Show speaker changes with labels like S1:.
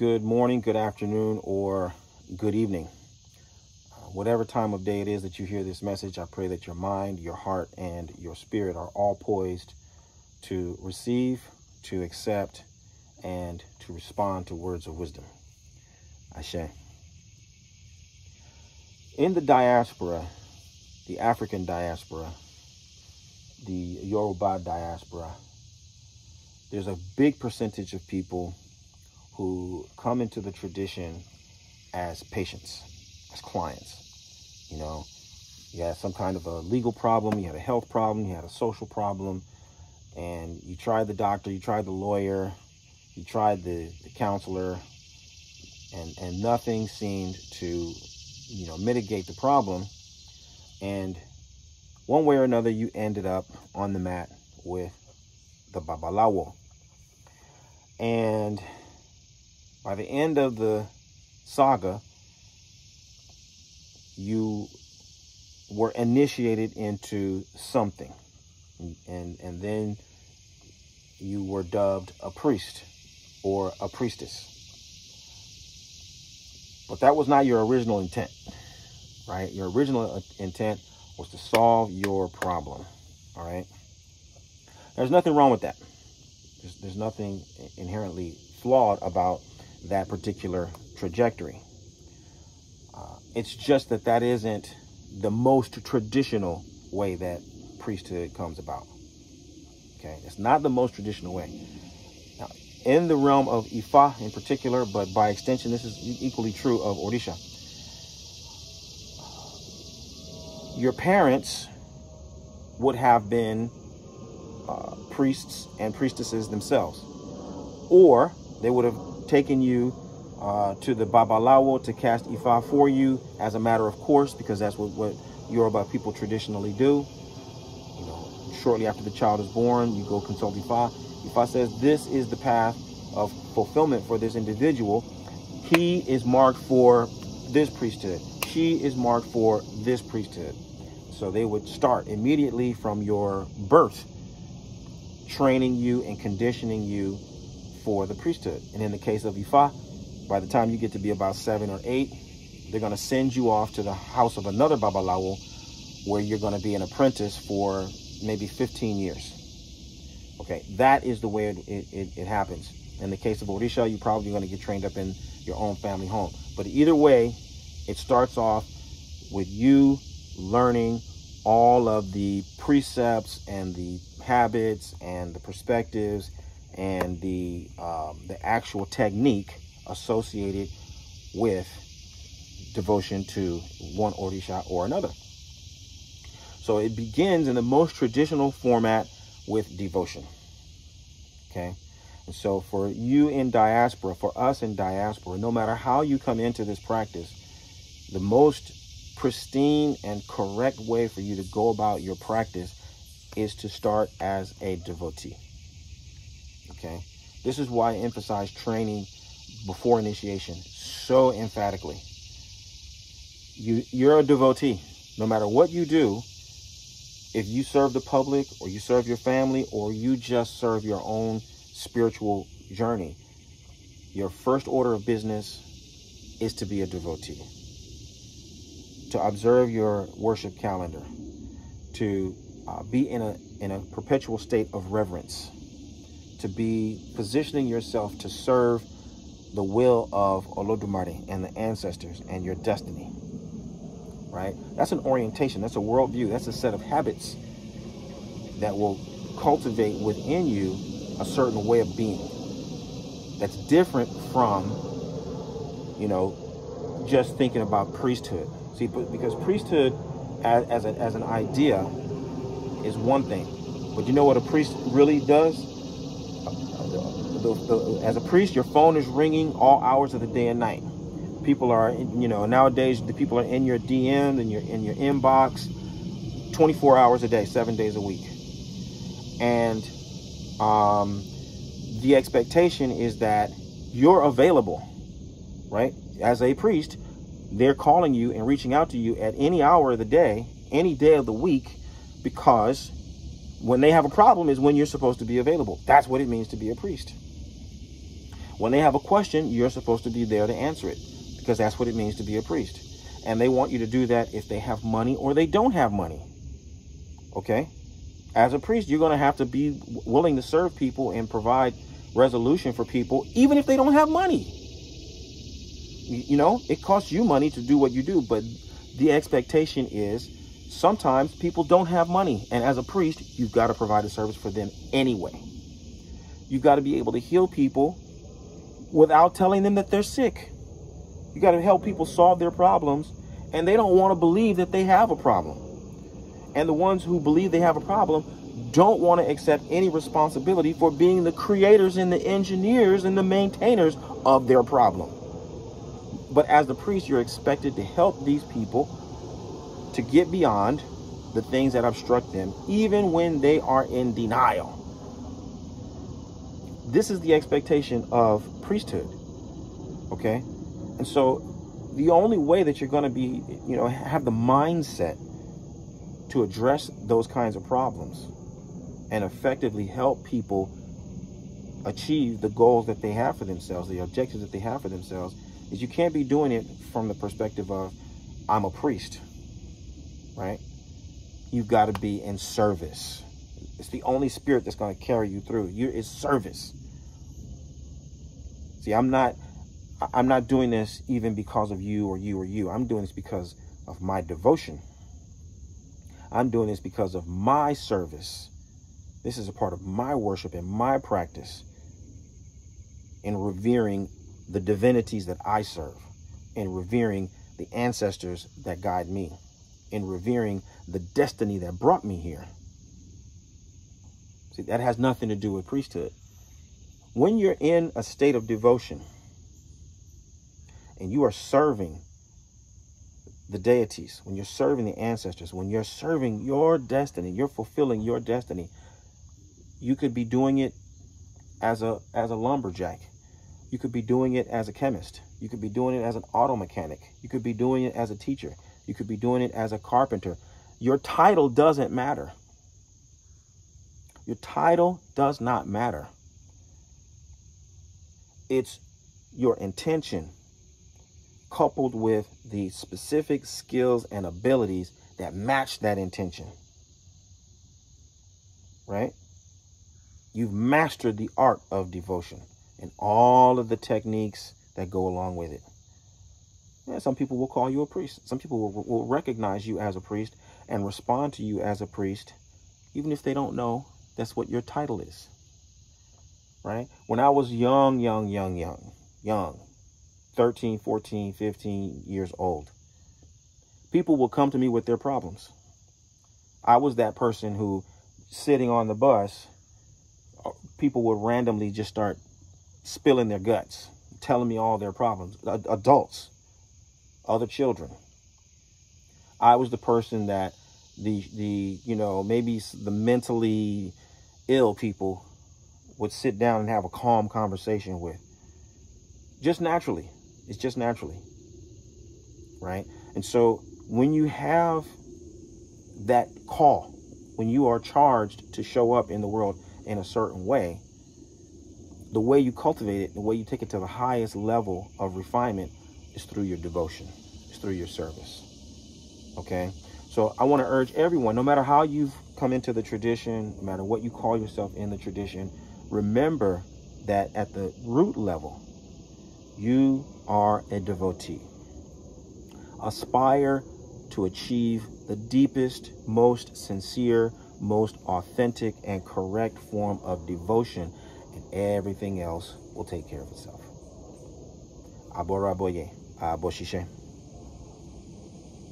S1: good morning, good afternoon, or good evening. Uh, whatever time of day it is that you hear this message, I pray that your mind, your heart, and your spirit are all poised to receive, to accept, and to respond to words of wisdom. Ashe. In the diaspora, the African diaspora, the Yoruba diaspora, there's a big percentage of people who come into the tradition as patients, as clients. You know, you had some kind of a legal problem, you had a health problem, you had a social problem, and you tried the doctor, you tried the lawyer, you tried the, the counselor, and, and nothing seemed to, you know, mitigate the problem. And one way or another, you ended up on the mat with the babalawo. And by the end of the saga, you were initiated into something. And, and, then you were dubbed a priest or a priestess. But that was not your original intent, right? Your original intent was to solve your problem, all right? There's nothing wrong with that. There's, there's nothing inherently flawed about that particular trajectory. Uh, it's just that that isn't the most traditional way that priesthood comes about. Okay, it's not the most traditional way. Now, in the realm of Ifa in particular, but by extension, this is equally true of Orisha. Your parents would have been uh, priests and priestesses themselves, or they would have taken you uh, to the Babalawo to cast Ifa for you as a matter of course, because that's what, what Yoruba people traditionally do. You know, shortly after the child is born, you go consult Ifa. Ifa says this is the path of fulfillment for this individual. He is marked for this priesthood. She is marked for this priesthood. So they would start immediately from your birth, training you and conditioning you for the priesthood. And in the case of Ifa, by the time you get to be about seven or eight, they're going to send you off to the house of another Babalawo where you're going to be an apprentice for maybe 15 years. Okay, that is the way it, it, it happens. In the case of Orisha, you're probably going to get trained up in your own family home. But either way, it starts off with you learning all of the precepts and the habits and the perspectives and the um, the actual technique associated with devotion to one Orisha or another. So it begins in the most traditional format with devotion. Okay. And so for you in diaspora, for us in diaspora, no matter how you come into this practice, the most pristine and correct way for you to go about your practice is to start as a devotee. Okay. This is why I emphasize training before initiation so emphatically. You, you're a devotee. No matter what you do, if you serve the public or you serve your family or you just serve your own spiritual journey, your first order of business is to be a devotee, to observe your worship calendar, to uh, be in a, in a perpetual state of reverence, to be positioning yourself to serve the will of Olodumare and the ancestors and your destiny. Right? That's an orientation. That's a worldview. That's a set of habits that will cultivate within you a certain way of being that's different from, you know, just thinking about priesthood. See, because priesthood as, as, a, as an idea is one thing. But you know what a priest really does? The, the, as a priest, your phone is ringing all hours of the day and night. People are, you know, nowadays the people are in your DM and your in your inbox, 24 hours a day, seven days a week, and um, the expectation is that you're available, right? As a priest, they're calling you and reaching out to you at any hour of the day, any day of the week, because when they have a problem is when you're supposed to be available. That's what it means to be a priest. When they have a question, you're supposed to be there to answer it because that's what it means to be a priest. And they want you to do that if they have money or they don't have money. Okay? As a priest, you're going to have to be willing to serve people and provide resolution for people, even if they don't have money. You know, it costs you money to do what you do, but the expectation is sometimes people don't have money. And as a priest, you've got to provide a service for them anyway. You've got to be able to heal people without telling them that they're sick. You got to help people solve their problems, and they don't want to believe that they have a problem. And the ones who believe they have a problem don't want to accept any responsibility for being the creators and the engineers and the maintainers of their problem. But as the priest, you're expected to help these people to get beyond the things that obstruct them, even when they are in denial. This is the expectation of priesthood. Okay? And so the only way that you're going to be, you know, have the mindset to address those kinds of problems and effectively help people achieve the goals that they have for themselves, the objectives that they have for themselves, is you can't be doing it from the perspective of, I'm a priest right? You've got to be in service. It's the only spirit that's going to carry you through. You is service. See, I'm not I'm not doing this even because of you or you or you. I'm doing this because of my devotion. I'm doing this because of my service. This is a part of my worship and my practice in revering the divinities that I serve, in revering the ancestors that guide me in revering the destiny that brought me here. See, that has nothing to do with priesthood. When you're in a state of devotion and you are serving the deities, when you're serving the ancestors, when you're serving your destiny, you're fulfilling your destiny, you could be doing it as a as a lumberjack. You could be doing it as a chemist. You could be doing it as an auto mechanic. You could be doing it as a teacher. You could be doing it as a carpenter. Your title doesn't matter. Your title does not matter. It's your intention coupled with the specific skills and abilities that match that intention. Right? You've mastered the art of devotion and all of the techniques that go along with it. Yeah, some people will call you a priest. Some people will, will recognize you as a priest and respond to you as a priest, even if they don't know that's what your title is. Right? When I was young, young, young, young, young, 13, 14, 15 years old, people will come to me with their problems. I was that person who, sitting on the bus, uh, people would randomly just start spilling their guts, telling me all their problems. Adults, other children. I was the person that the the you know maybe the mentally ill people would sit down and have a calm conversation with. Just naturally. It's just naturally. Right? And so when you have that call, when you are charged to show up in the world in a certain way, the way you cultivate it, the way you take it to the highest level of refinement is through your devotion, It's through your service. Okay? So I want to urge everyone, no matter how you've come into the tradition, no matter what you call yourself in the tradition, remember that at the root level, you are a devotee. Aspire to achieve the deepest, most sincere, most authentic, and correct form of devotion, and everything else will take care of itself. Aboraboye. àbọ̀ ṣiṣẹ́.